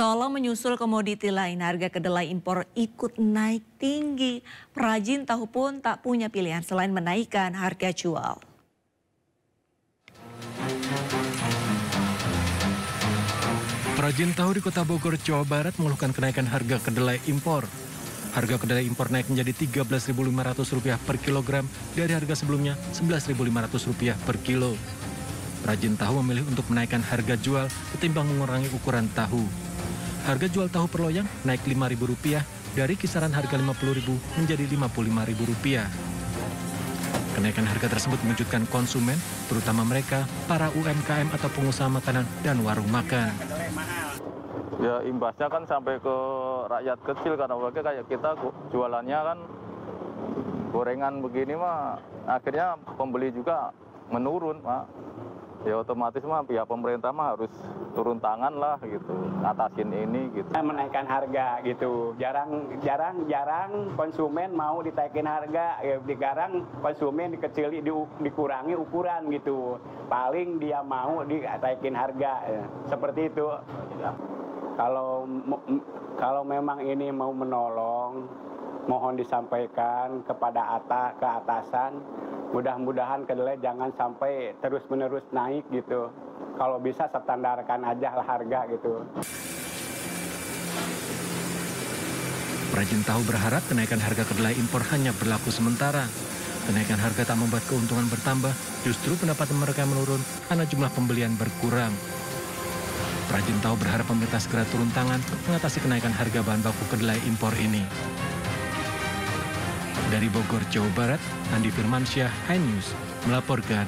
Seolah menyusul komoditi lain, harga kedelai impor ikut naik tinggi. Perajin tahu pun tak punya pilihan selain menaikkan harga jual. Perajin tahu di kota Bogor, Jawa Barat mengeluhkan kenaikan harga kedelai impor. Harga kedelai impor naik menjadi Rp13.500 per kilogram dari harga sebelumnya Rp11.500 per kilo. Perajin tahu memilih untuk menaikkan harga jual ketimbang mengurangi ukuran tahu. Harga jual tahu per loyang naik Rp5.000 dari kisaran harga Rp50.000 menjadi Rp55.000. Kenaikan harga tersebut mengejutkan konsumen, terutama mereka, para UMKM atau pengusaha makanan dan warung makan. Ya imbasnya kan sampai ke rakyat kecil karena mereka kayak kita jualannya kan gorengan begini mah akhirnya pembeli juga menurun, Pak ya otomatis mah pihak pemerintah mah harus turun tangan lah gitu atasin ini gitu. Menaikkan harga gitu. Jarang jarang jarang konsumen mau ditaikin harga. Ya sekarang konsumen dikecili di, dikurangi ukuran gitu. Paling dia mau ditaikin harga. Ya. seperti itu. Kalau kalau memang ini mau menolong mohon disampaikan kepada atas ke atasan mudah-mudahan kedelai jangan sampai terus-menerus naik gitu. Kalau bisa standarkan aja lah harga gitu. Perajin tahu berharap kenaikan harga kedelai impor hanya berlaku sementara. Kenaikan harga tak membuat keuntungan bertambah, justru pendapatan mereka menurun karena jumlah pembelian berkurang. Perajin tahu berharap pemerintah segera turun tangan mengatasi kenaikan harga bahan baku kedelai impor ini. Dari Bogor, Jawa Barat, Andi Firmansyah, High News, melaporkan.